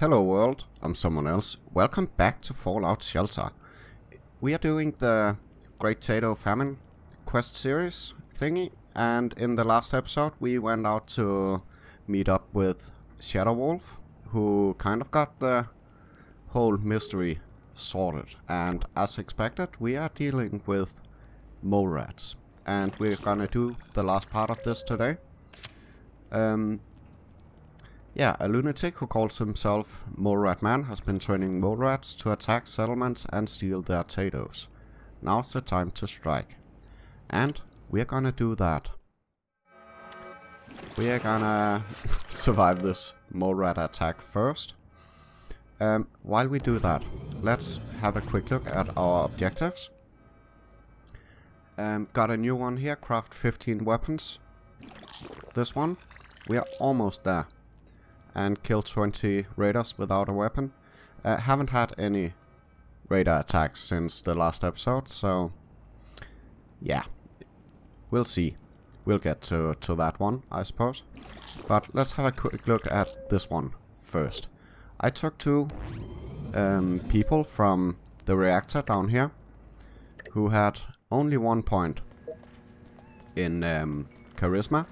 Hello world, I'm someone else. Welcome back to Fallout Shelter. We are doing the Great Tato Famine quest series thingy, and in the last episode we went out to meet up with Shadow Wolf, who kind of got the whole mystery sorted. And as expected, we are dealing with mole rats, and we're gonna do the last part of this today. Um, yeah, a lunatic who calls himself Mole Rat Man has been training mole rats to attack settlements and steal their potatoes. Now's the time to strike. And we're gonna do that. We are gonna survive this mole rat attack first. Um, while we do that, let's have a quick look at our objectives. Um, got a new one here, craft 15 weapons. This one, we are almost there and kill 20 raiders without a weapon. Uh, haven't had any raider attacks since the last episode, so yeah, we'll see. We'll get to, to that one, I suppose. But let's have a quick look at this one first. I took two um, people from the reactor down here who had only one point in um, charisma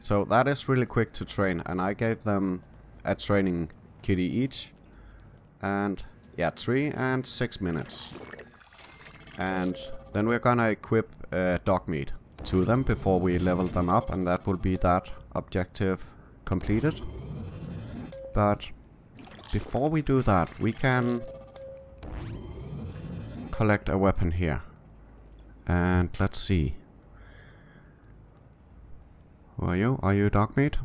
so that is really quick to train and I gave them a training kitty each. And yeah, 3 and 6 minutes. And then we're gonna equip uh, dog meat to them before we level them up and that will be that objective completed. But before we do that, we can collect a weapon here. And let's see. Who are you? Are you a dog meat?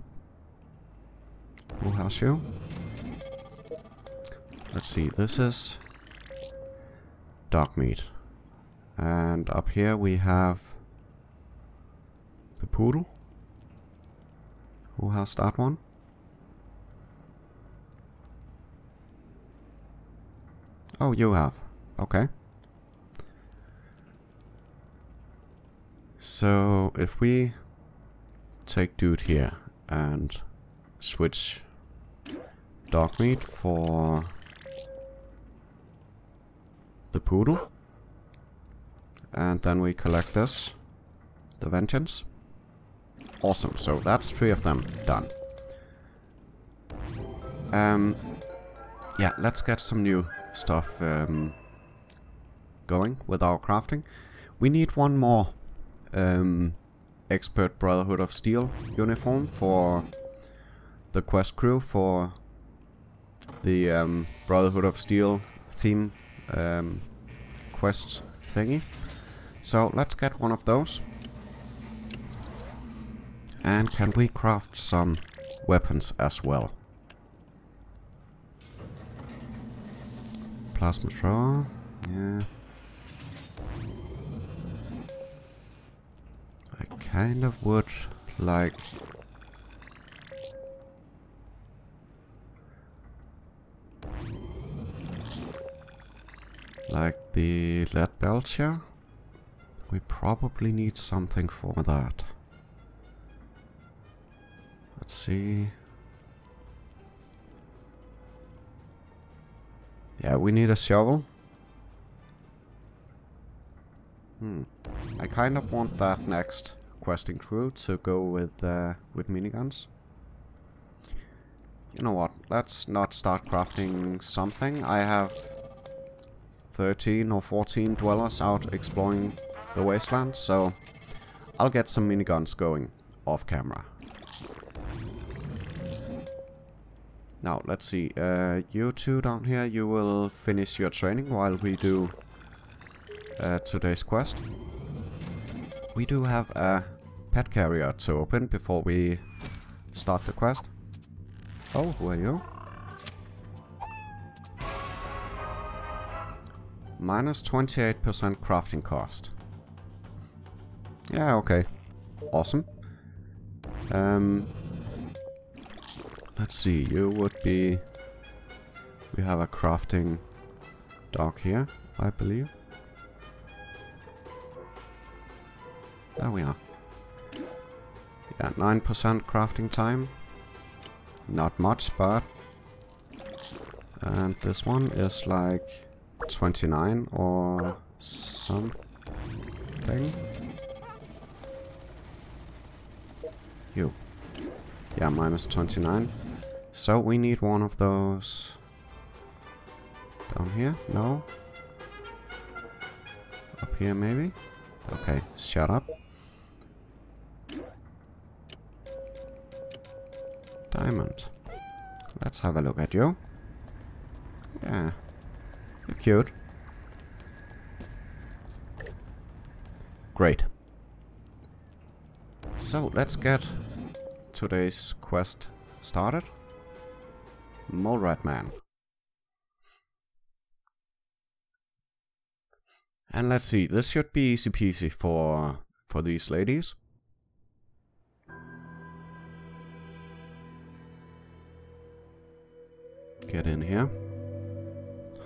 Who has you? Let's see, this is dog meat. And up here we have the poodle. Who has that one? Oh, you have. Okay. So, if we take dude here and switch dog meat for the poodle. And then we collect this, the vengeance. Awesome, so that's three of them done. Um, yeah, let's get some new stuff um, going with our crafting. We need one more um, expert Brotherhood of Steel uniform for the quest crew for the um, Brotherhood of Steel theme um, quest thingy. So let's get one of those. And can we craft some weapons as well? Plasma thrower, yeah. Kind of would like like the lead belcher we probably need something for that. Let's see. Yeah we need a shovel. Hmm. I kind of want that next questing crew to go with uh, with miniguns. You know what, let's not start crafting something. I have 13 or 14 dwellers out exploring the wasteland, so I'll get some miniguns going off camera. Now, let's see. Uh, you two down here, you will finish your training while we do uh, today's quest. We do have a pet carrier to open before we start the quest. Oh, who are you? Minus 28% crafting cost. Yeah, okay. Awesome. Um, let's see, you would be... We have a crafting dog here, I believe. There we are. Yeah, 9% crafting time. Not much, but And this one is like 29 or something. You. Yeah, minus 29. So we need one of those down here. No. Up here maybe? Okay, shut up. Diamond. Let's have a look at you. Yeah. You're cute. Great. So, let's get today's quest started. Mole Rat Man. And let's see, this should be easy peasy for, for these ladies. Get in here.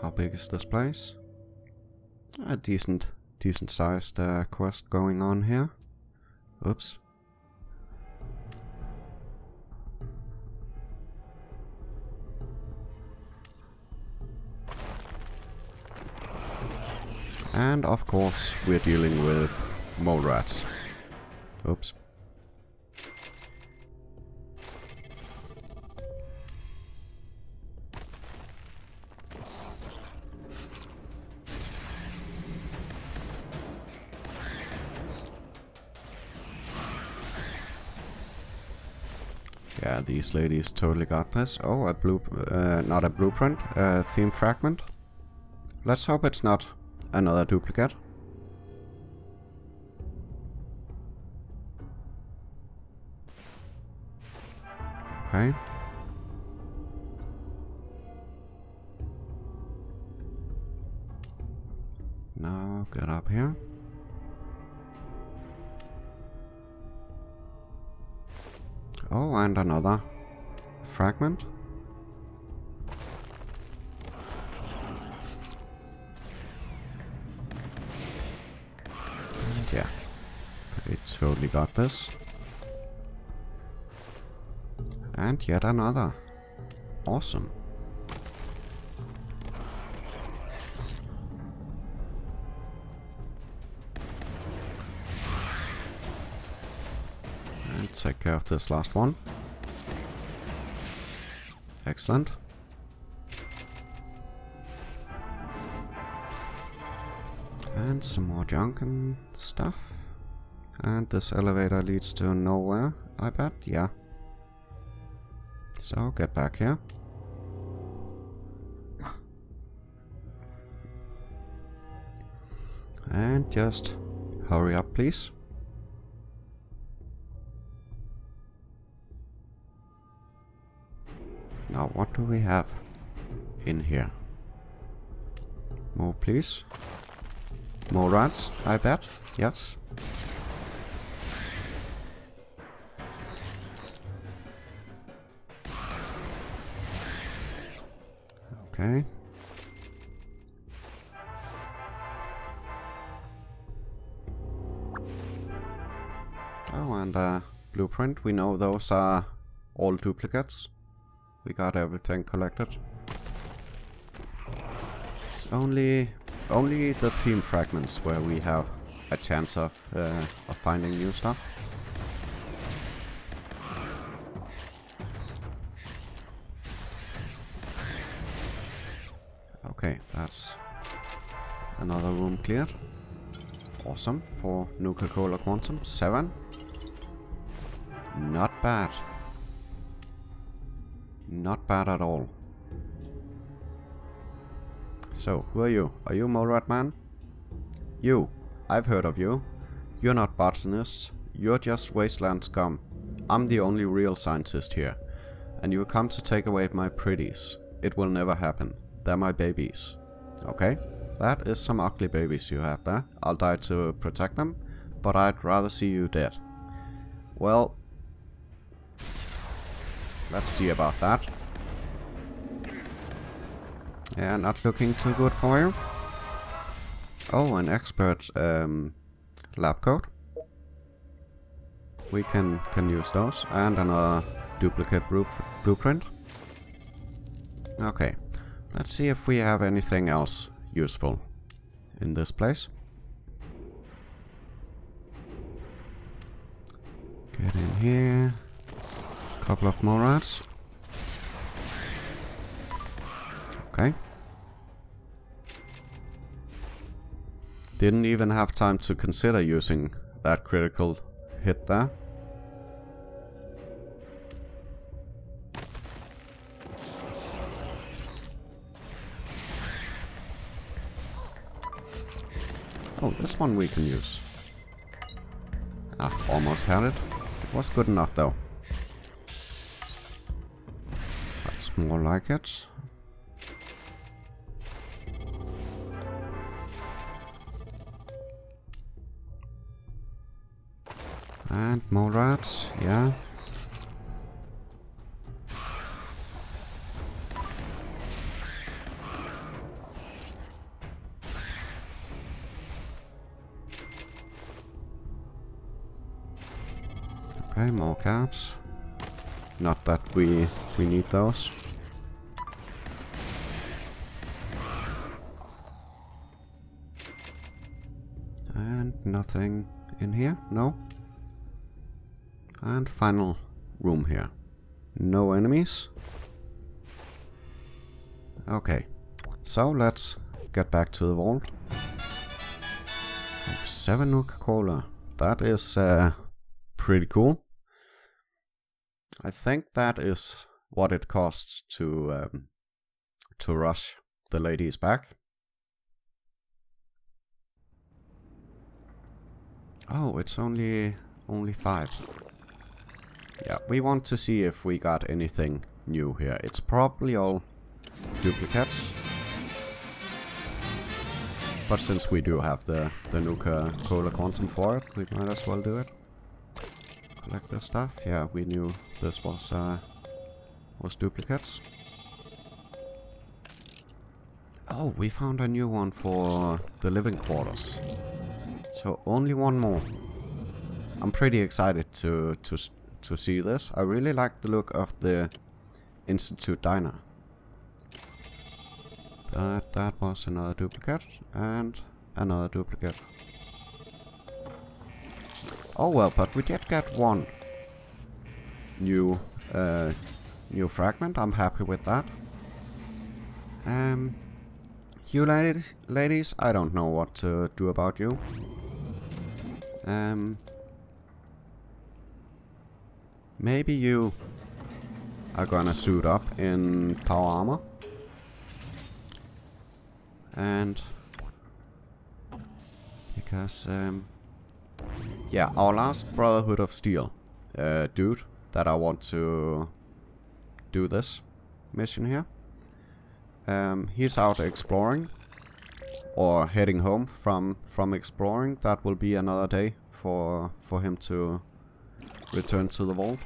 How big is this place? A decent, decent sized uh, quest going on here. Oops. And of course, we're dealing with mole rats. Oops. Yeah, these ladies totally got this. Oh, a blue, uh, not a blueprint, a theme fragment. Let's hope it's not another duplicate. Okay. Now get up here. Oh, and another fragment. totally got this. And yet another. Awesome. Take care of this last one. Excellent. And some more junk and stuff. And this elevator leads to nowhere, I bet? Yeah. So, get back here. And just hurry up, please. Now, what do we have in here? More, please. More rats, I bet. Yes. Okay. Oh, and uh, blueprint. We know those are all duplicates. We got everything collected. It's only only the theme fragments where we have a chance of, uh, of finding new stuff. Okay, that's another room cleared. Awesome for Nuka-Cola Quantum. Seven. Not bad. Not bad at all. So, who are you? Are you Mole Man? You. I've heard of you. You're not botanist. You're just wasteland scum. I'm the only real scientist here. And you come to take away my pretties. It will never happen. They're my babies. Okay, that is some ugly babies you have there. I'll die to protect them, but I'd rather see you dead. Well, let's see about that. Yeah, not looking too good for you. Oh, an expert um, lab coat. We can, can use those. And another duplicate blueprint. Okay. Let's see if we have anything else useful in this place. Get in here. Couple of more rats. Okay. Didn't even have time to consider using that critical hit there. Oh, this one we can use. Ah, almost had it. It was good enough though. More like it. And more rats, yeah. Okay, more cats. Not that we we need those. And nothing in here? No? And final room here. No enemies. Okay. So let's get back to the vault. Seven Nuka-Cola. That is uh, pretty cool. I think that is what it costs to um, to rush the ladies back. Oh, it's only only five. Yeah, we want to see if we got anything new here. It's probably all duplicates. But since we do have the, the Nuka-Cola Quantum for it, we might as well do it. Collect the stuff. Yeah, we knew this was, uh, was duplicates. Oh, we found a new one for the living quarters. So only one more. I'm pretty excited to to to see this. I really like the look of the Institute Diner. But that was another duplicate and another duplicate. Oh well, but we did get one new uh, new fragment. I'm happy with that. Um, you ladies, ladies, I don't know what to do about you. Um, maybe you are gonna suit up in power armor. And because um, yeah, our last Brotherhood of Steel uh, dude that I want to do this mission here. Um, he's out exploring or heading home from from exploring. That will be another day for for him to return to the vault.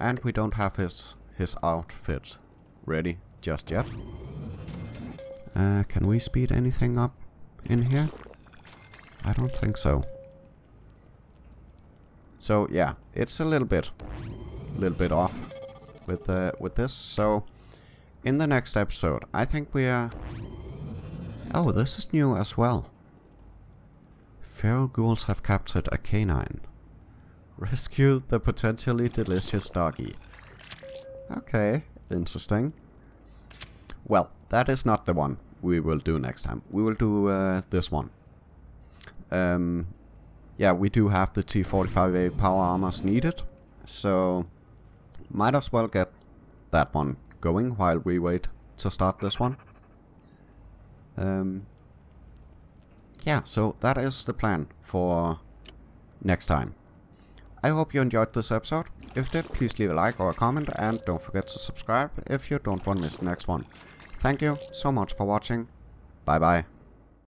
And we don't have his his outfit ready just yet. Uh, can we speed anything up in here? I don't think so. So yeah, it's a little bit, little bit off with uh, with this. So in the next episode, I think we are. Oh, this is new as well. Feral ghouls have captured a canine. Rescue the potentially delicious doggy. Okay, interesting. Well, that is not the one we will do next time. We will do uh, this one. Um, yeah, we do have the T45A power armors needed, so might as well get that one going while we wait to start this one. Um, yeah, so that is the plan for next time. I hope you enjoyed this episode. If you did, please leave a like or a comment and don't forget to subscribe if you don't want to miss the next one. Thank you so much for watching. Bye bye.